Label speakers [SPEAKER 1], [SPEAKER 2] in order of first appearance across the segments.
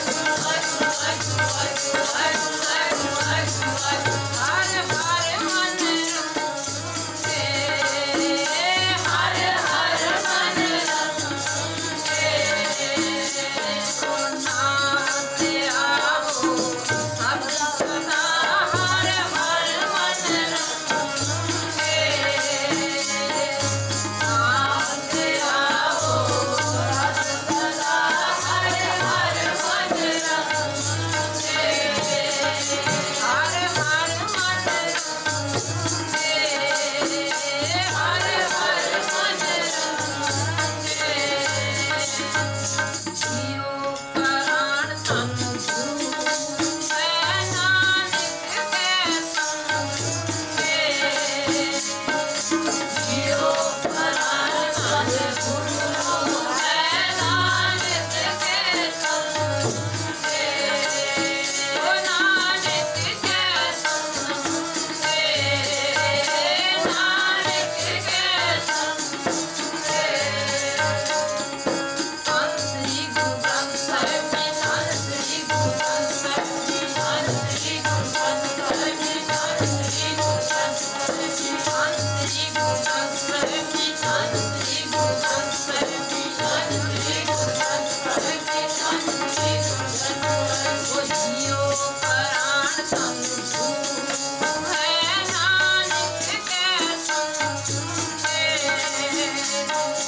[SPEAKER 1] Thank you.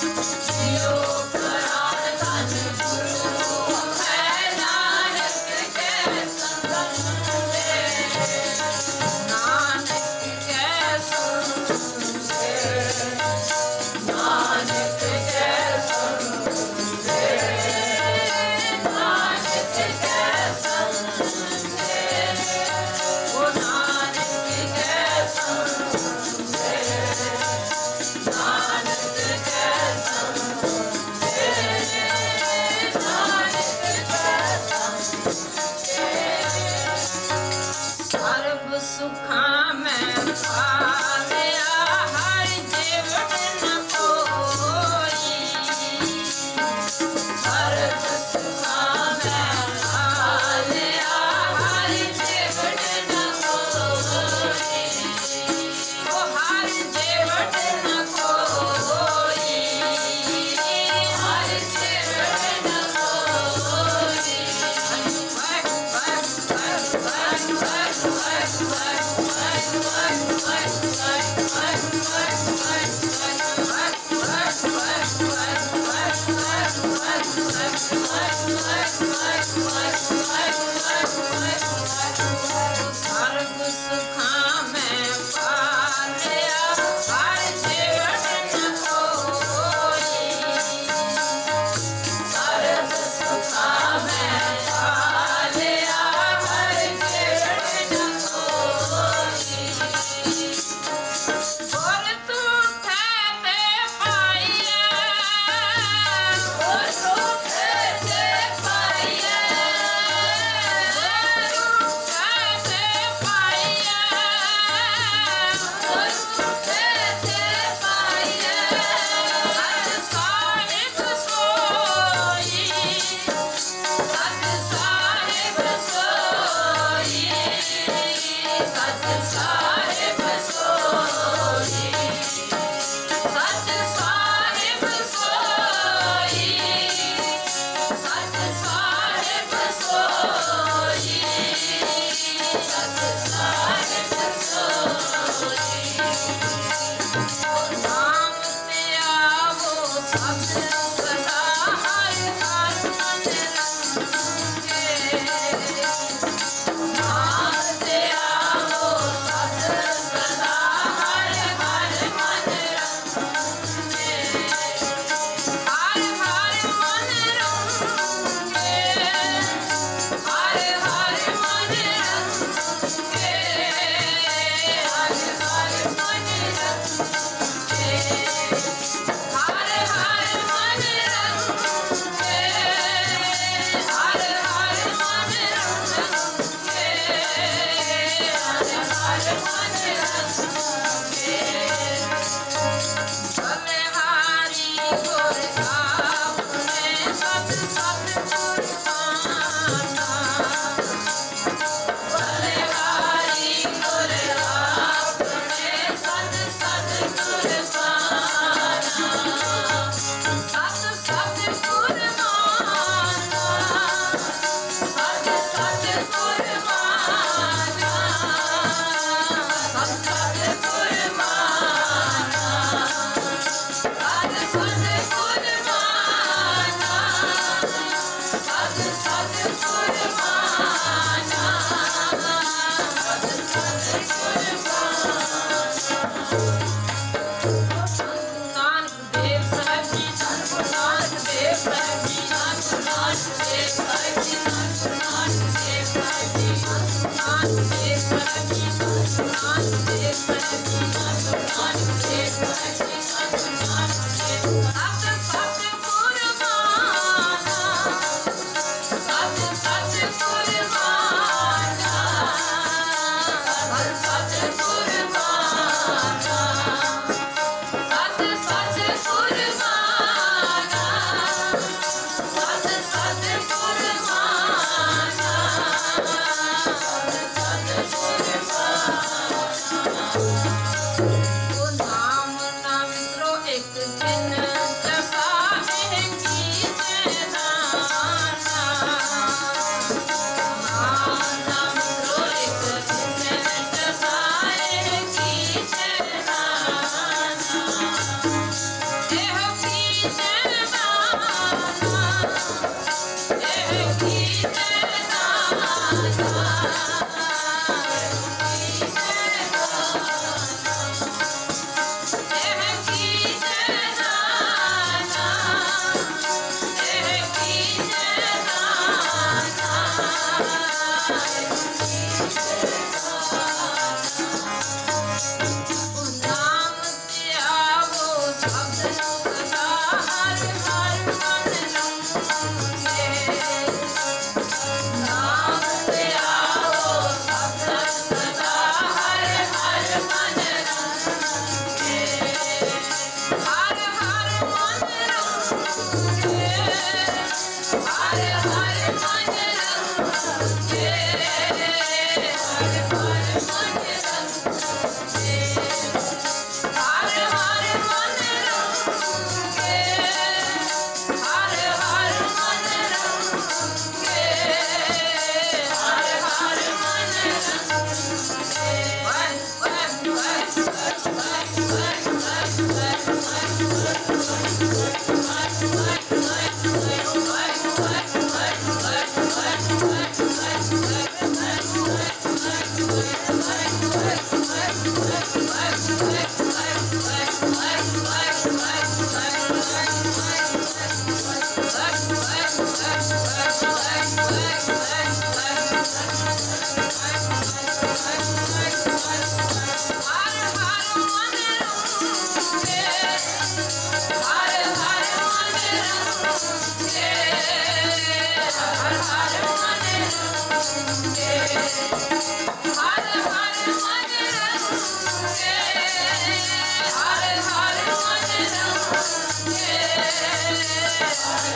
[SPEAKER 1] Thank you.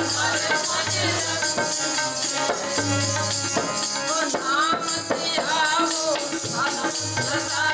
[SPEAKER 1] Thank you.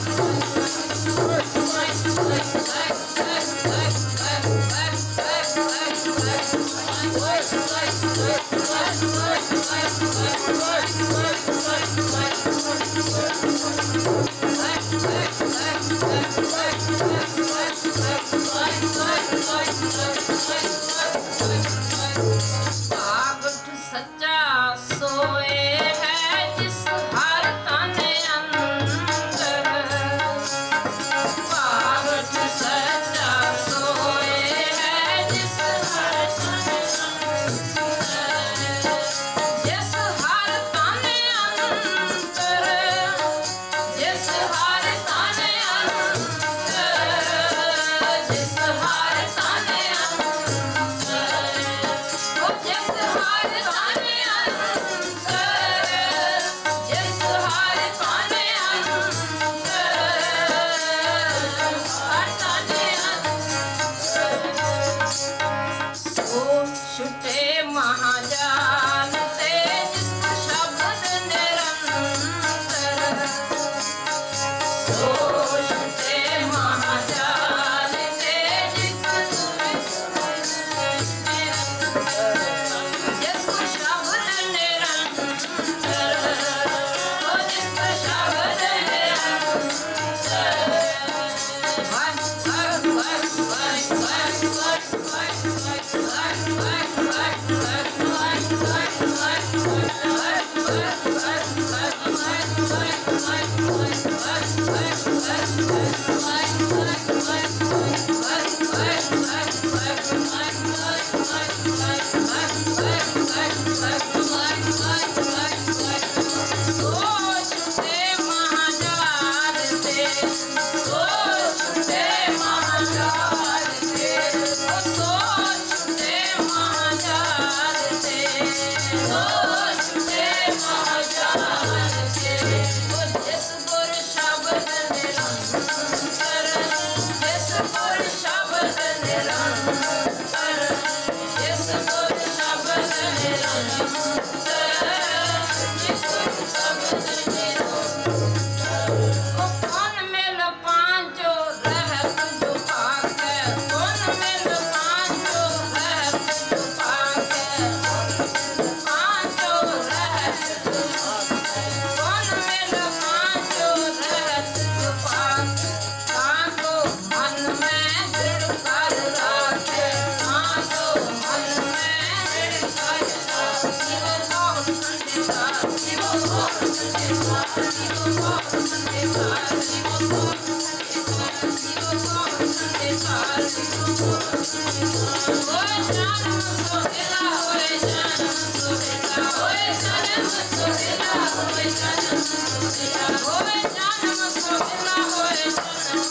[SPEAKER 1] Oh,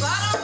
[SPEAKER 1] Bottom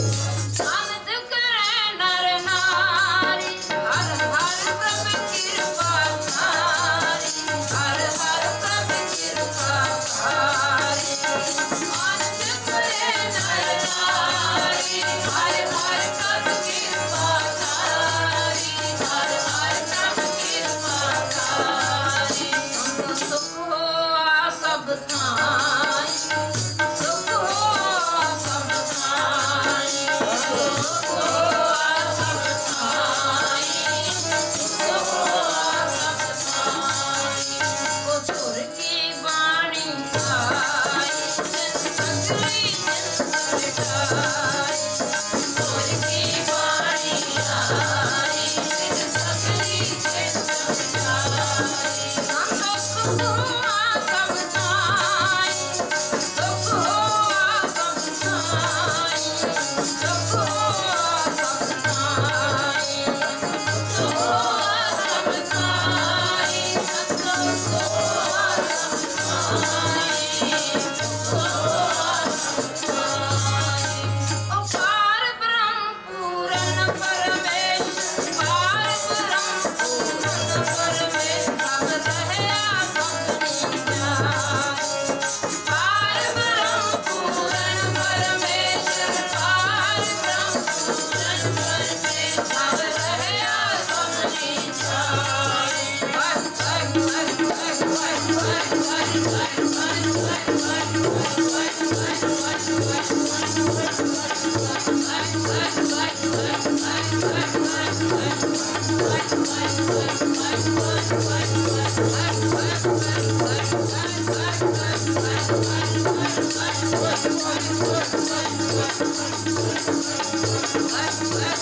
[SPEAKER 1] Bye.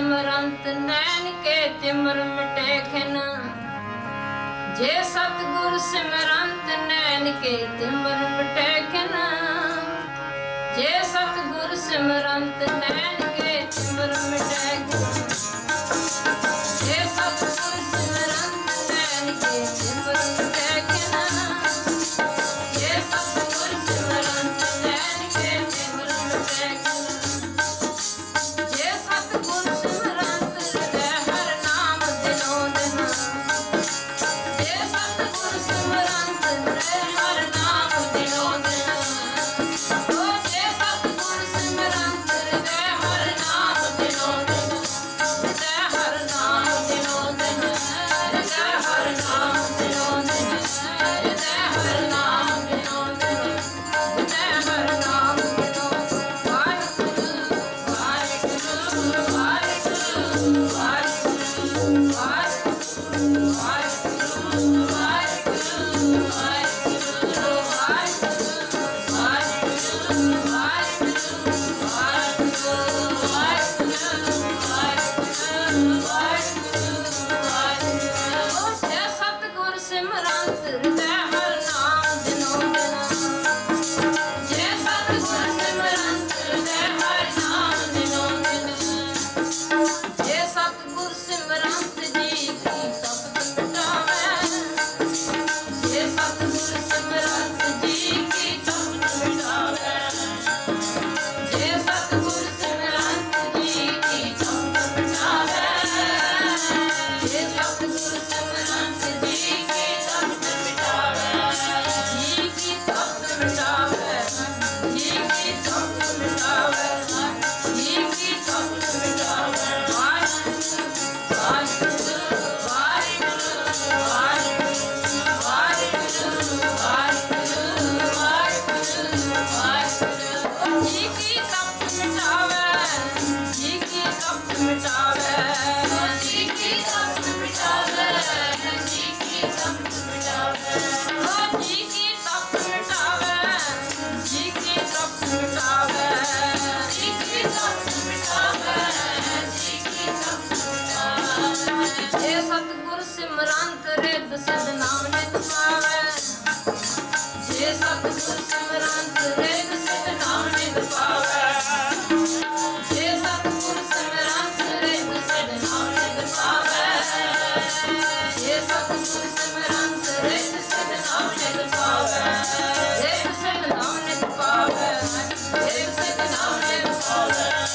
[SPEAKER 1] ਸਿਮਰੰਤ ਨੈਣ ਕੇ ਤਿਮਰ ਮਟੇ ਖਿਨ ਜੇ ਸਤਗੁਰ ਸਿਮਰੰਤ ਨੈਣ ਕੇ ਤਿਮਰ ਮਟੇ ਖਿਨ ਜੇ ਸਤਗੁਰ ਸਿਮਰੰਤ ਨੈਣ ਕੇ ਤਿਮਰ ਮਟੇ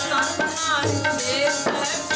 [SPEAKER 1] सपना देव है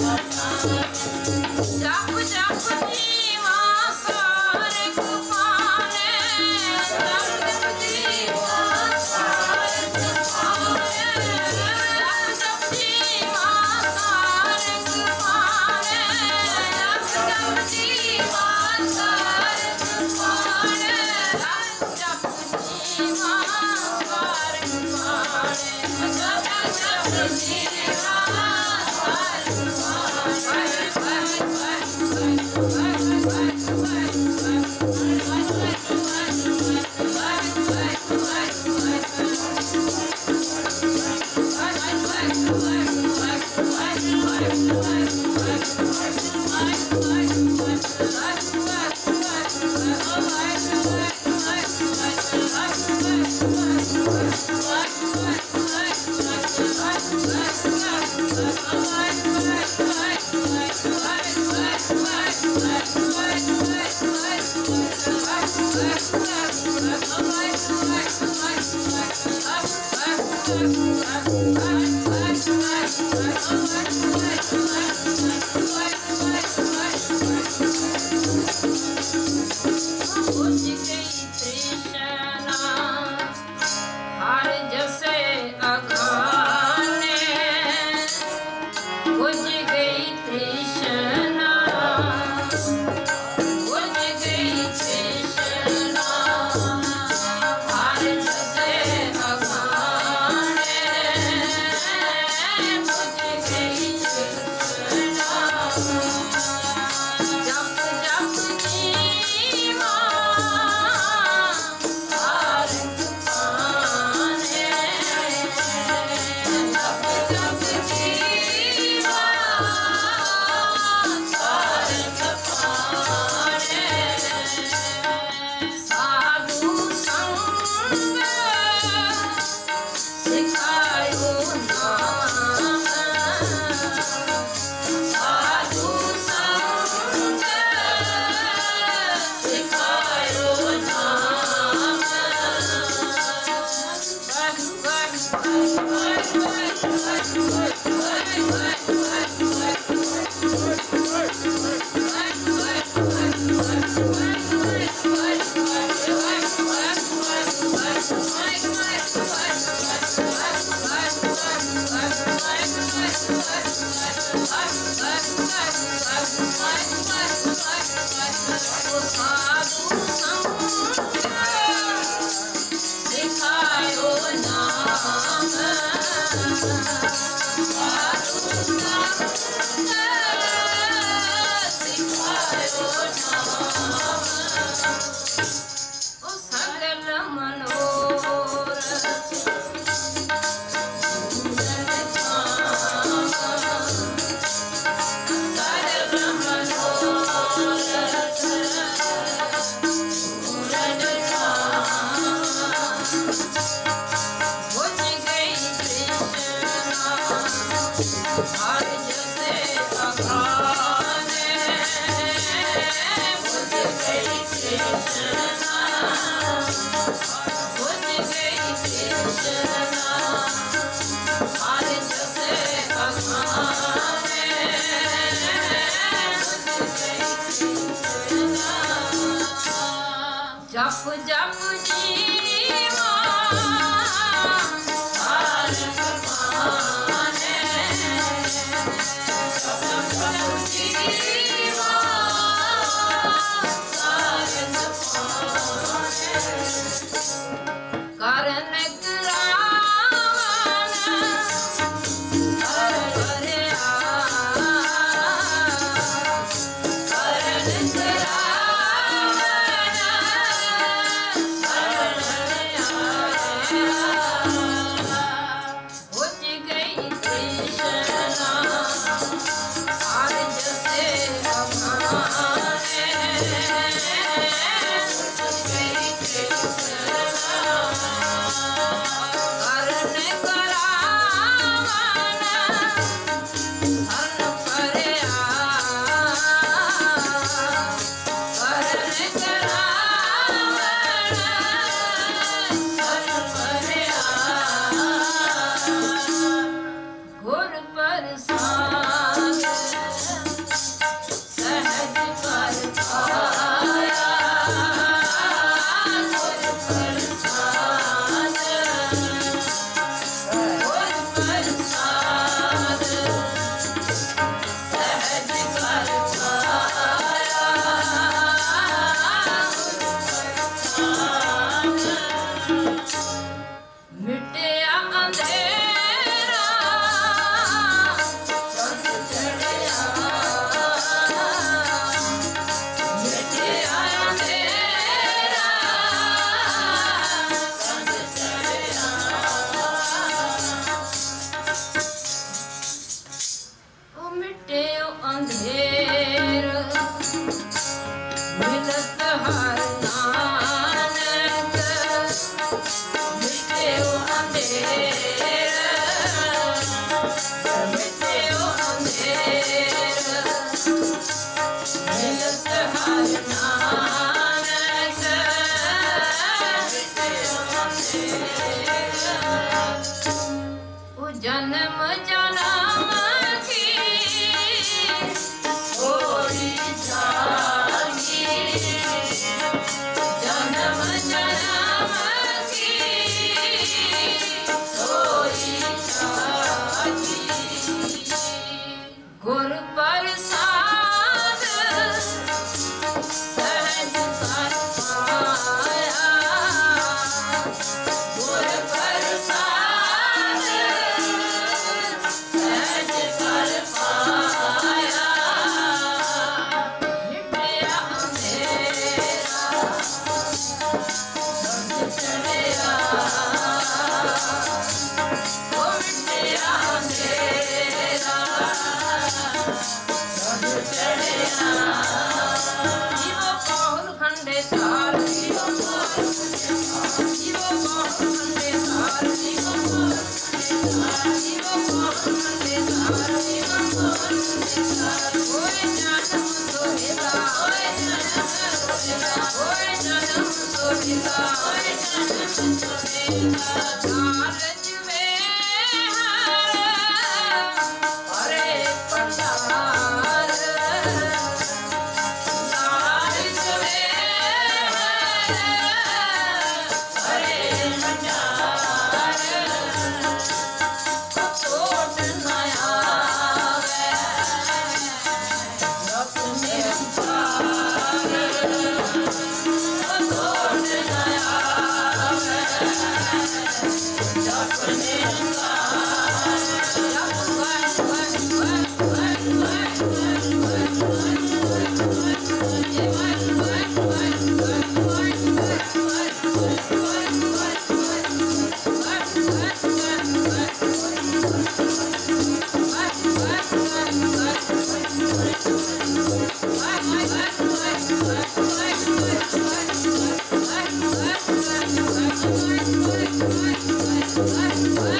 [SPEAKER 1] love.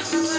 [SPEAKER 1] Thank you.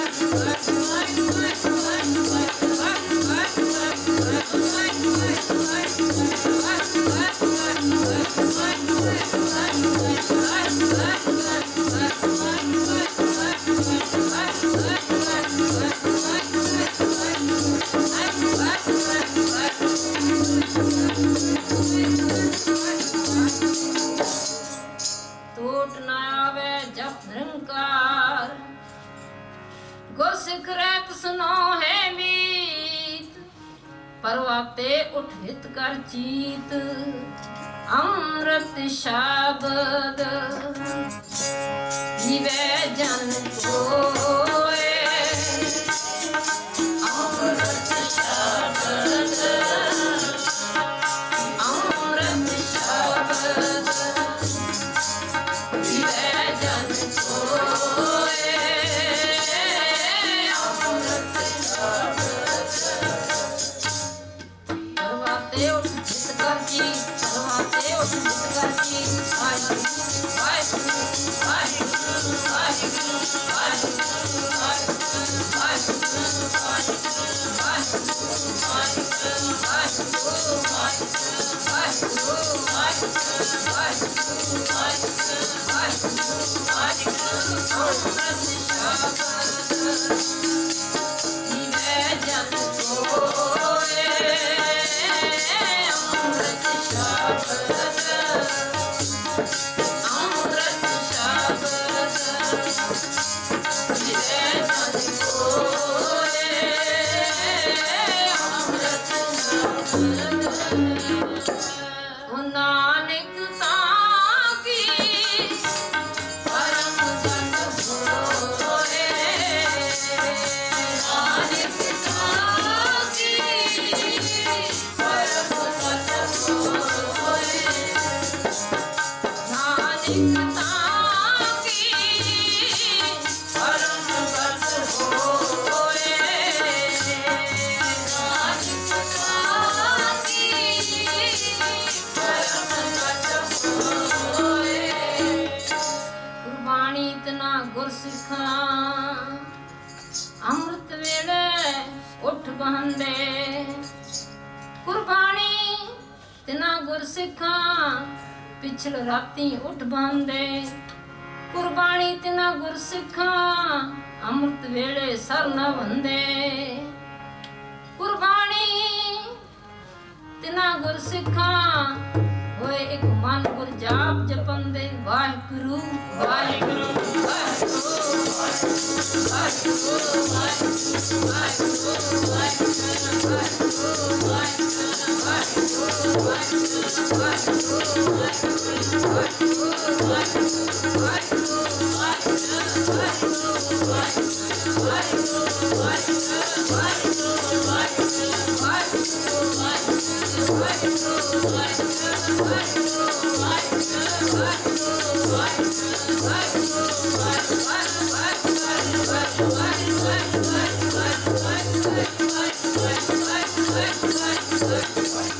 [SPEAKER 1] ਪਿਛਲ ਰਾਤੀ ਉੱਠ ਬੰਦੇ। ਕੁਰਬਾਨੀ ਤਿਨਾ ਗੁਰਸਿੱਖਾਂ, ਅੰਮ੍ਰਿਤ ਵੇਲੇ ਸਰ ਨਾ ਬੰਦੇ ਕੁਰਬਾਨੀ ਤਿਨਾ ਗੁਰਸਿੱਖਾਂ, ਹੋਏ ਇੱਕ ਮਨ ਗੁਰ ਜਾਪ ਜਪੰਦੇ। ਵਾਹਿਗੁਰੂ ਵਾਹਿਗੁਰੂ। What?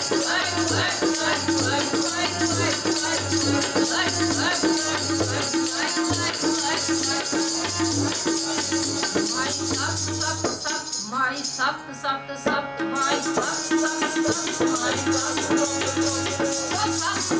[SPEAKER 1] ਸਭ ਸਭ ਸਭ ਮਾਈ ਸਭ ਸਭ ਸਭ ਮਾਈ ਸਭ ਸਭ